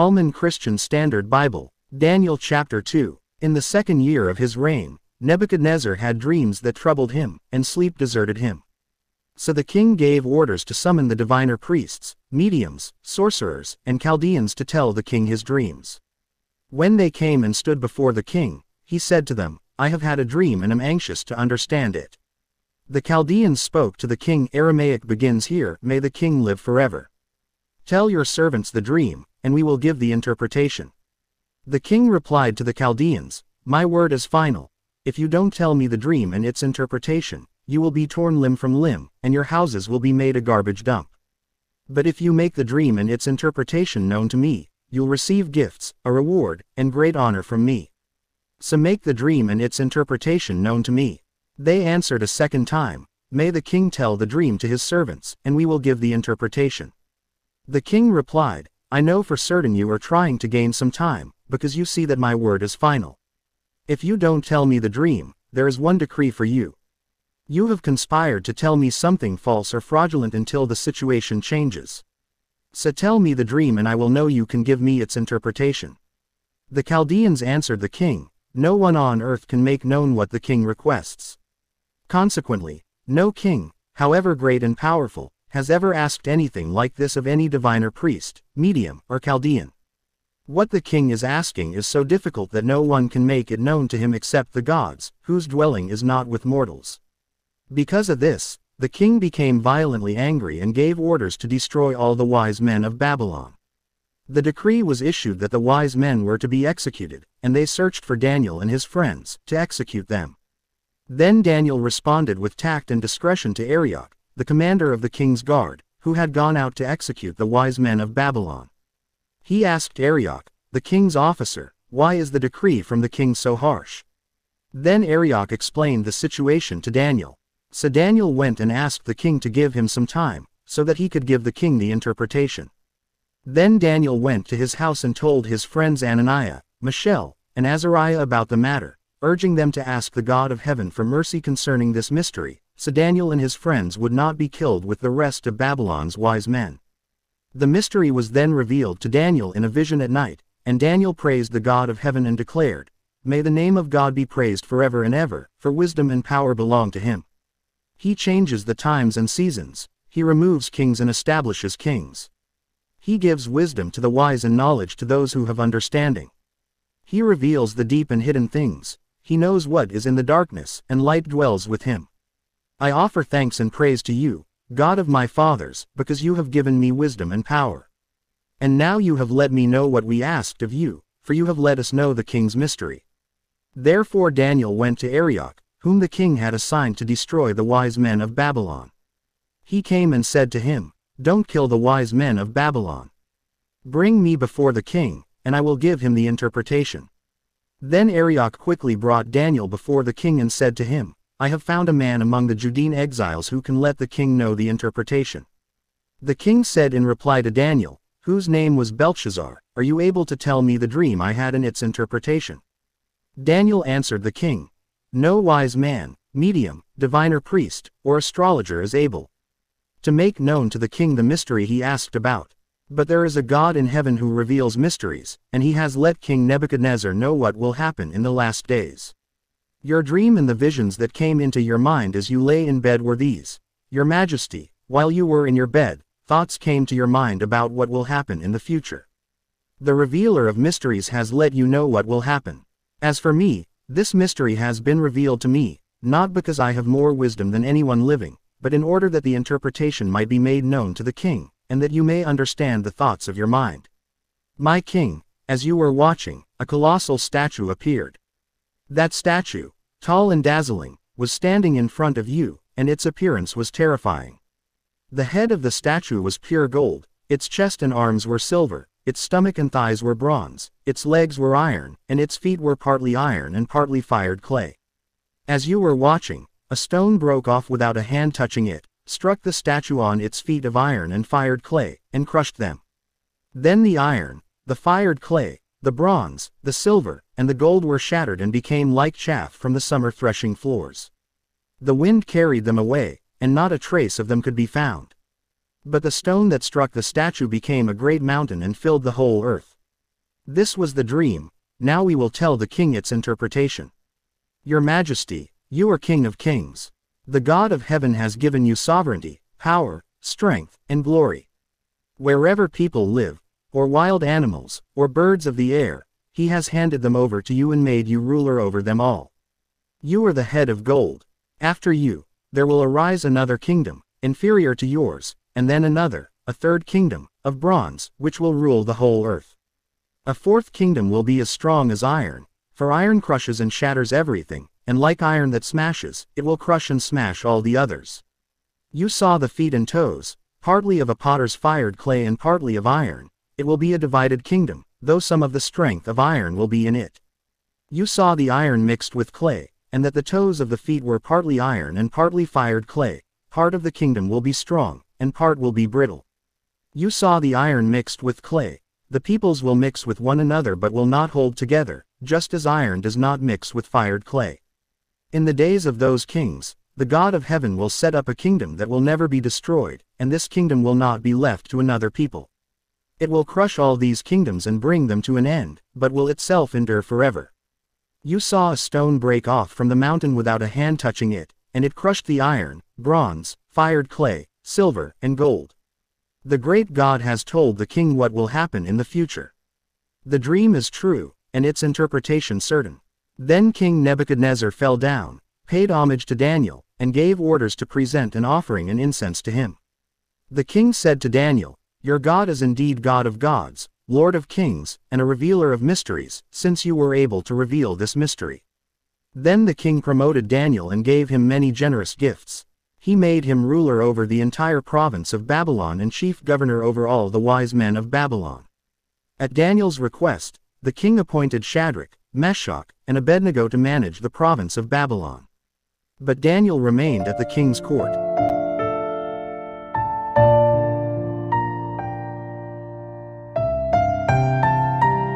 Holman Christian Standard Bible, Daniel chapter 2. In the second year of his reign, Nebuchadnezzar had dreams that troubled him, and sleep deserted him. So the king gave orders to summon the diviner priests, mediums, sorcerers, and Chaldeans to tell the king his dreams. When they came and stood before the king, he said to them, I have had a dream and am anxious to understand it. The Chaldeans spoke to the king Aramaic begins here, May the king live forever. Tell your servants the dream, and we will give the interpretation. The king replied to the Chaldeans, My word is final. If you don't tell me the dream and its interpretation, you will be torn limb from limb, and your houses will be made a garbage dump. But if you make the dream and its interpretation known to me, you'll receive gifts, a reward, and great honor from me. So make the dream and its interpretation known to me. They answered a second time, May the king tell the dream to his servants, and we will give the interpretation. The king replied, I know for certain you are trying to gain some time, because you see that my word is final. If you don't tell me the dream, there is one decree for you. You have conspired to tell me something false or fraudulent until the situation changes. So tell me the dream and I will know you can give me its interpretation. The Chaldeans answered the king, No one on earth can make known what the king requests. Consequently, no king, however great and powerful, has ever asked anything like this of any diviner priest, medium, or Chaldean. What the king is asking is so difficult that no one can make it known to him except the gods, whose dwelling is not with mortals. Because of this, the king became violently angry and gave orders to destroy all the wise men of Babylon. The decree was issued that the wise men were to be executed, and they searched for Daniel and his friends, to execute them. Then Daniel responded with tact and discretion to Arioch, the commander of the king's guard, who had gone out to execute the wise men of Babylon. He asked Arioch, the king's officer, why is the decree from the king so harsh? Then Arioch explained the situation to Daniel. So Daniel went and asked the king to give him some time, so that he could give the king the interpretation. Then Daniel went to his house and told his friends Hananiah, Mishael, and Azariah about the matter, urging them to ask the God of heaven for mercy concerning this mystery, so Daniel and his friends would not be killed with the rest of Babylon's wise men. The mystery was then revealed to Daniel in a vision at night, and Daniel praised the God of heaven and declared, May the name of God be praised forever and ever, for wisdom and power belong to him. He changes the times and seasons, he removes kings and establishes kings. He gives wisdom to the wise and knowledge to those who have understanding. He reveals the deep and hidden things, he knows what is in the darkness, and light dwells with him. I offer thanks and praise to you, God of my fathers, because you have given me wisdom and power. And now you have let me know what we asked of you, for you have let us know the king's mystery. Therefore Daniel went to Arioch, whom the king had assigned to destroy the wise men of Babylon. He came and said to him, Don't kill the wise men of Babylon. Bring me before the king, and I will give him the interpretation. Then Arioch quickly brought Daniel before the king and said to him, I have found a man among the Judean exiles who can let the king know the interpretation. The king said in reply to Daniel, whose name was Belteshazzar, Are you able to tell me the dream I had and its interpretation? Daniel answered the king, no wise man, medium, diviner priest, or astrologer is able to make known to the king the mystery he asked about. But there is a God in heaven who reveals mysteries, and he has let King Nebuchadnezzar know what will happen in the last days. Your dream and the visions that came into your mind as you lay in bed were these. Your Majesty, while you were in your bed, thoughts came to your mind about what will happen in the future. The revealer of mysteries has let you know what will happen. As for me, this mystery has been revealed to me, not because I have more wisdom than anyone living, but in order that the interpretation might be made known to the king, and that you may understand the thoughts of your mind. My king, as you were watching, a colossal statue appeared. That statue, tall and dazzling, was standing in front of you, and its appearance was terrifying. The head of the statue was pure gold, its chest and arms were silver, its stomach and thighs were bronze, its legs were iron, and its feet were partly iron and partly fired clay. As you were watching, a stone broke off without a hand touching it, struck the statue on its feet of iron and fired clay, and crushed them. Then the iron, the fired clay, the bronze, the silver, and the gold were shattered and became like chaff from the summer threshing floors. The wind carried them away, and not a trace of them could be found. But the stone that struck the statue became a great mountain and filled the whole earth. This was the dream, now we will tell the king its interpretation. Your Majesty, you are King of kings. The God of heaven has given you sovereignty, power, strength, and glory. Wherever people live, or wild animals, or birds of the air, he has handed them over to you and made you ruler over them all. You are the head of gold. After you, there will arise another kingdom, inferior to yours, and then another, a third kingdom, of bronze, which will rule the whole earth. A fourth kingdom will be as strong as iron, for iron crushes and shatters everything, and like iron that smashes, it will crush and smash all the others. You saw the feet and toes, partly of a potter's fired clay and partly of iron, it will be a divided kingdom, though some of the strength of iron will be in it. You saw the iron mixed with clay, and that the toes of the feet were partly iron and partly fired clay, part of the kingdom will be strong, and part will be brittle. You saw the iron mixed with clay, the peoples will mix with one another but will not hold together, just as iron does not mix with fired clay. In the days of those kings, the God of heaven will set up a kingdom that will never be destroyed, and this kingdom will not be left to another people. It will crush all these kingdoms and bring them to an end, but will itself endure forever. You saw a stone break off from the mountain without a hand touching it, and it crushed the iron, bronze, fired clay, silver, and gold. The great God has told the king what will happen in the future. The dream is true, and its interpretation certain. Then King Nebuchadnezzar fell down, paid homage to Daniel, and gave orders to present an offering and incense to him. The king said to Daniel, Your God is indeed God of gods, Lord of kings, and a revealer of mysteries, since you were able to reveal this mystery. Then the king promoted Daniel and gave him many generous gifts he made him ruler over the entire province of Babylon and chief governor over all the wise men of Babylon. At Daniel's request, the king appointed Shadrach, Meshach, and Abednego to manage the province of Babylon. But Daniel remained at the king's court.